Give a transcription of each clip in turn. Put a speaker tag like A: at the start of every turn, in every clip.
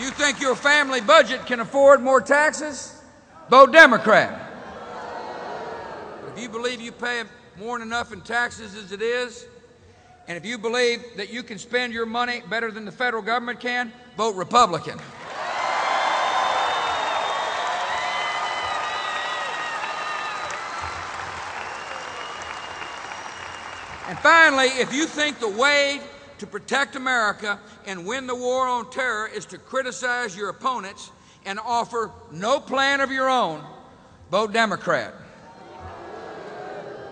A: you think your family budget can afford more taxes, vote Democrat. If you believe you pay more than enough in taxes as it is, and if you believe that you can spend your money better than the federal government can, vote Republican. And finally, if you think the way to protect America and win the war on terror is to criticize your opponents and offer no plan of your own, vote Democrat.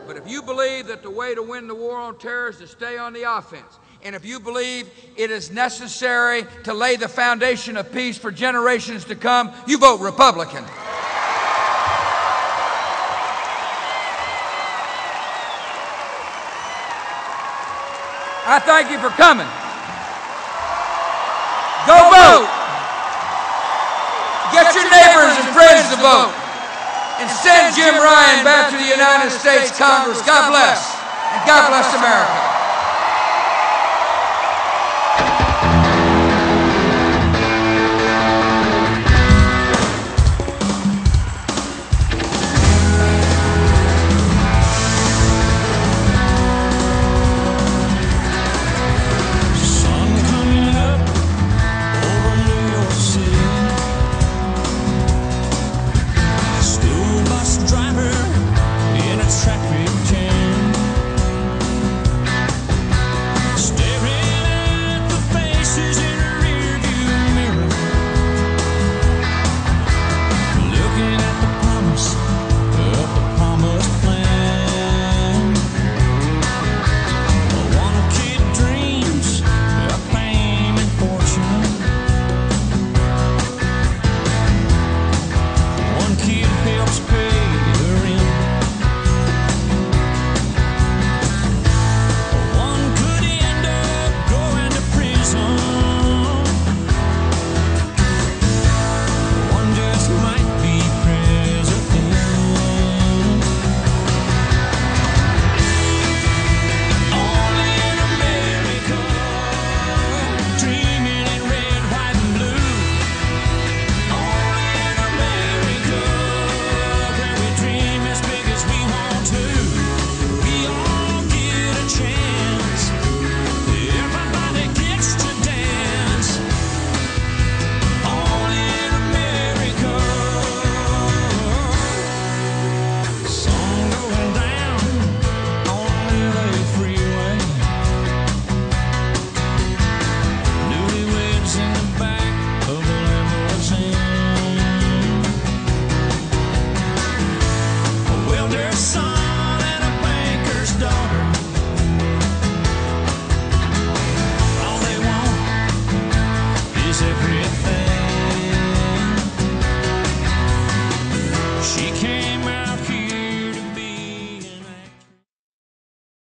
A: But if you believe that the way to win the war on terror is to stay on the offense, and if you believe it is necessary to lay the foundation of peace for generations to come, you vote Republican. I thank you for coming. Go vote. Get your neighbors and friends to vote. And send Jim Ryun back to the United States Congress. God bless. And God bless America.